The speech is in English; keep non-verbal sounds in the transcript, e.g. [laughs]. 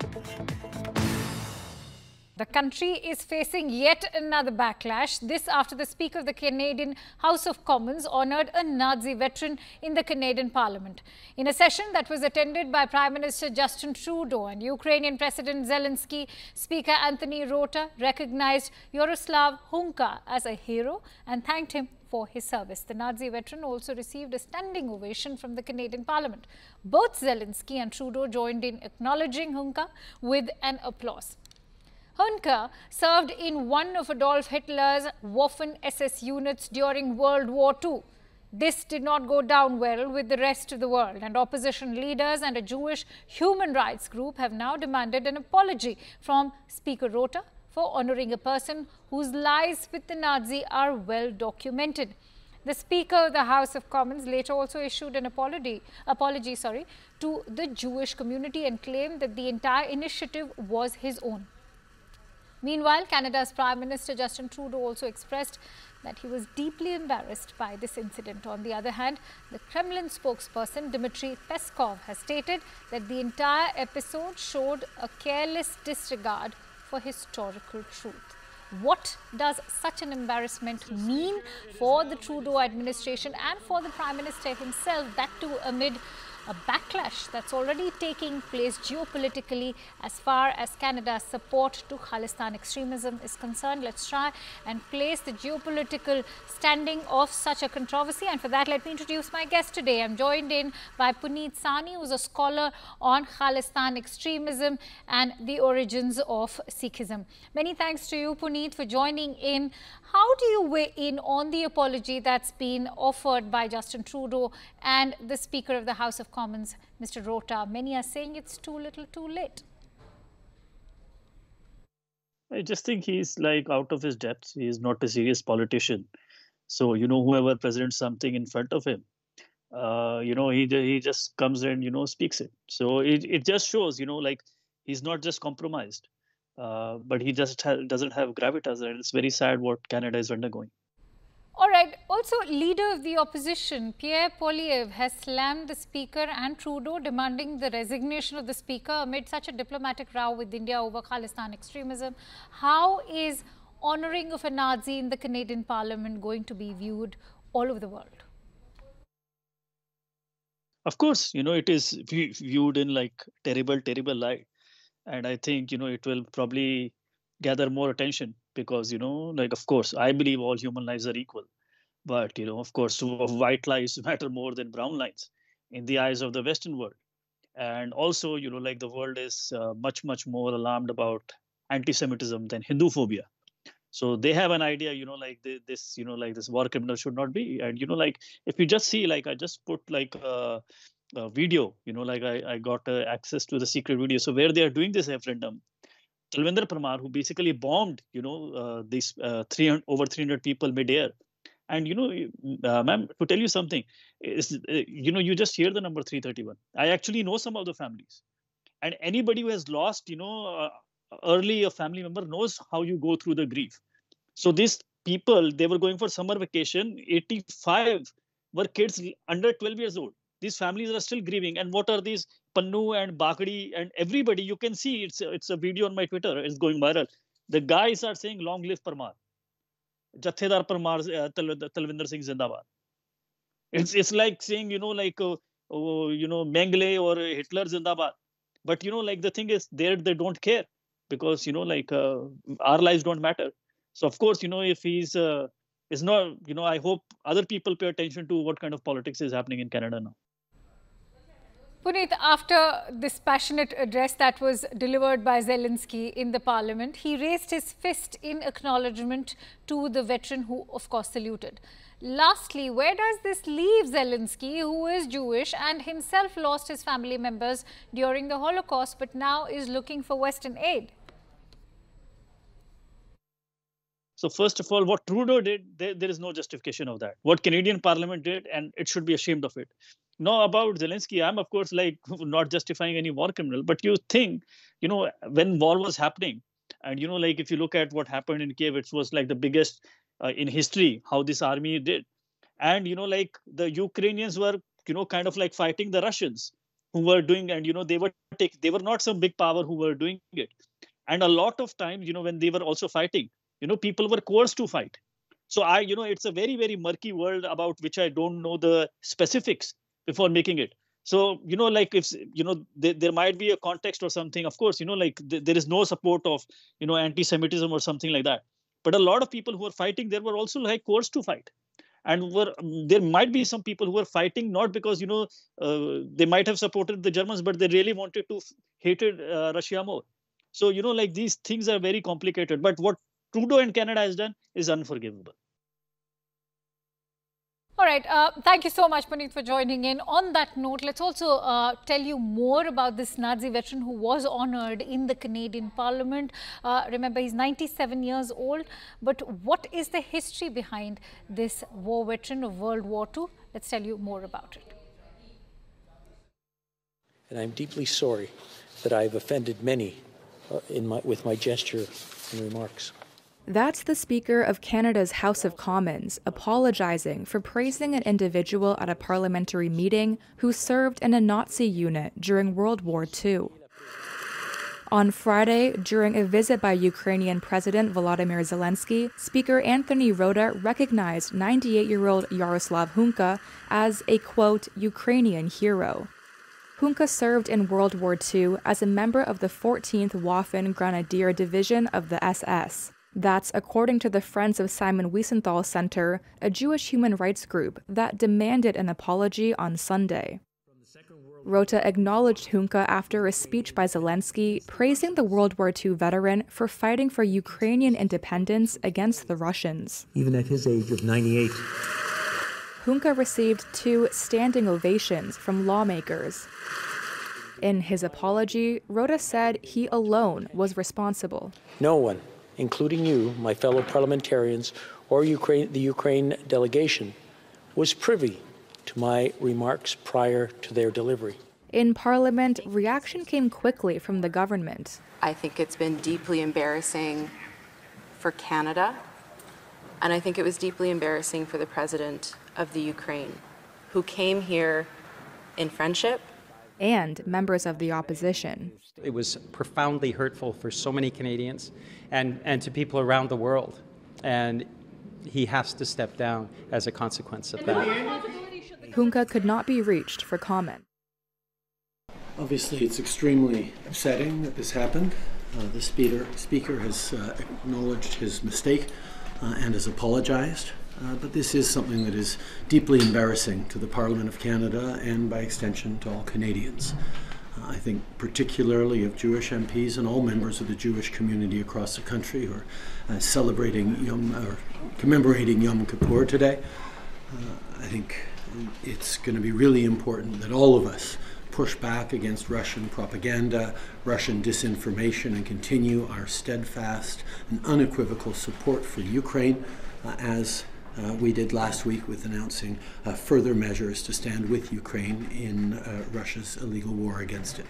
Thank you. The country is facing yet another backlash. This after the Speaker of the Canadian House of Commons honoured a Nazi veteran in the Canadian Parliament. In a session that was attended by Prime Minister Justin Trudeau and Ukrainian President Zelensky, Speaker Anthony Rota recognized Yaroslav Hunka as a hero and thanked him for his service. The Nazi veteran also received a standing ovation from the Canadian Parliament. Both Zelensky and Trudeau joined in acknowledging Hunka with an applause. Hunka served in one of Adolf Hitler's Waffen SS units during World War II. This did not go down well with the rest of the world, and opposition leaders and a Jewish human rights group have now demanded an apology from Speaker Rota for honoring a person whose lies with the Nazi are well documented. The Speaker of the House of Commons later also issued an apology, apology sorry, to the Jewish community and claimed that the entire initiative was his own. Meanwhile, Canada's Prime Minister Justin Trudeau also expressed that he was deeply embarrassed by this incident. On the other hand, the Kremlin spokesperson Dmitry Peskov has stated that the entire episode showed a careless disregard for historical truth. What does such an embarrassment mean for the Trudeau administration and for the Prime Minister himself, that too amid a backlash that's already taking place geopolitically as far as Canada's support to Khalistan extremism is concerned. Let's try and place the geopolitical standing of such a controversy. And for that, let me introduce my guest today. I'm joined in by Puneet Sahani, who's a scholar on Khalistan extremism and the origins of Sikhism. Many thanks to you, Puneet, for joining in. How do you weigh in on the apology that's been offered by Justin Trudeau and the Speaker of the House of Commons, Mr. Rota? Many are saying it's too little too late. I just think he's like out of his depth. He is not a serious politician. So, you know, whoever presents something in front of him, uh, you know, he he just comes and, you know, speaks it. So it, it just shows, you know, like he's not just compromised. Uh, but he just ha doesn't have gravitas, and it's very sad what Canada is undergoing. All right. Also, leader of the opposition, Pierre Poilievre, has slammed the speaker and Trudeau, demanding the resignation of the speaker amid such a diplomatic row with India over Khalistan extremism. How is honoring of a Nazi in the Canadian Parliament going to be viewed all over the world? Of course, you know, it is viewed in like terrible, terrible light and i think you know it will probably gather more attention because you know like of course i believe all human lives are equal but you know of course [laughs] white lives matter more than brown lives in the eyes of the western world. And also you know like the world is uh, much much more alarmed about anti-semitism than hindu phobia. So they have an idea you know like this you know like this war criminal should not be. And you know like if you just see like i just put like uh, uh, video you know like i, I got uh, access to the secret video. So where they are doing this referendum Talvinder Parmar, who basically bombed, you know, uh, these uh, 300 over 300 people mid-air, and you know, uh, ma'am, to tell you something, is uh, you know, you just hear the number 331. I actually know some of the families, and anybody who has lost, you know, uh, early a family member knows how you go through the grief. So these people, they were going for summer vacation. 85 were kids under 12 years old. These families are still grieving. And what are these? Pannu and bakadi and everybody you can see it's a, it's a video on my twitter. It's going viral. The guys are saying long live parmar parmar uh, talvinder singh zindabad it's it's like saying you know like uh, you know mengele or hitler zindabad but you know like the thing is there they don't care because you know like uh, our lives don't matter. So of course you know if he's uh, is not you know i hope other people pay attention to what kind of politics is happening in canada now Puneet, after this passionate address that was delivered by Zelensky in the parliament, he raised his fist in acknowledgement to the veteran who, of course, saluted. Lastly, where does this leave Zelensky, who is Jewish and himself lost his family members during the Holocaust, but now is looking for Western aid? So first of all, what Trudeau did, there, there is no justification of that. What Canadian Parliament did, and it should be ashamed of it. No, about Zelensky, I'm of course like [laughs] not justifying any war criminal, but you think, you know, when war was happening, and you know, like if you look at what happened in Kiev, it was like the biggest uh, in history how this army did, and you know, like the Ukrainians were, you know, kind of like fighting the Russians, who were doing and you know they were take they were not some big power who were doing it. And a lot of times you know when they were also fighting you know people were coerced to fight. So i you know it's a very very murky world about which i don't know the specifics before making it. So you know like if you know there, might be a context or something of course you know like th- there is no support of you know anti-semitism or something like that. But a lot of people who were fighting there were also like coerced to fight. And were there might be some people who were fighting not because you know uh, they might have supported the germans but they really wanted to hated uh, russia more. So you know like these things are very complicated. But what trudeau and canada has done is unforgivable all right. Uh, thank you so much, Puneet, for joining in. On that note, let's also uh, tell you more about this Nazi veteran who was honored in the Canadian Parliament. Uh, remember, he's 97 years old. But what is the history behind this war veteran of World War II? Let's tell you more about it. And I'm deeply sorry that I've offended many uh, in my, with my gesture and remarks. That's the Speaker of Canada's House of Commons apologizing for praising an individual at a parliamentary meeting who served in a Nazi unit during World War II. On Friday, during a visit by Ukrainian President Volodymyr Zelensky, Speaker Anthony Rota recognized 98 year old Yaroslav Hunka as a quote, Ukrainian hero. Hunka served in World War II as a member of the 14th Waffen Grenadier Division of the SS. That's according to the Friends of Simon Wiesenthal Center, a Jewish human rights group that demanded an apology on Sunday. Rota acknowledged Hunka after a speech by Zelensky praising the World War II veteran for fighting for Ukrainian independence against the Russians. Even at his age of 98. Hunka received two standing ovations from lawmakers. In his apology, Rota said he alone was responsible. No one including you, my fellow parliamentarians, or Ukraine, the Ukraine delegation, was privy to my remarks prior to their delivery. In Parliament, reaction came quickly from the government. I think it's been deeply embarrassing for Canada, and I think it was deeply embarrassing for the President of the Ukraine, who came here in friendship and members of the opposition. It was profoundly hurtful for so many Canadians and, and to people around the world. And he has to step down as a consequence of that. Hunka could not be reached for comment. Obviously, it's extremely upsetting that this happened. Uh, the speaker, speaker has uh, acknowledged his mistake uh, and has apologized. Uh, but this is something that is deeply embarrassing to the Parliament of Canada and, by extension, to all Canadians. Uh, I think particularly of Jewish MPs and all members of the Jewish community across the country who are uh, celebrating Yom or commemorating Yom Kippur today. Uh, I think it's going to be really important that all of us push back against Russian propaganda, Russian disinformation, and continue our steadfast and unequivocal support for Ukraine uh, as uh, we did last week with announcing uh, further measures to stand with Ukraine in uh, Russia's illegal war against it.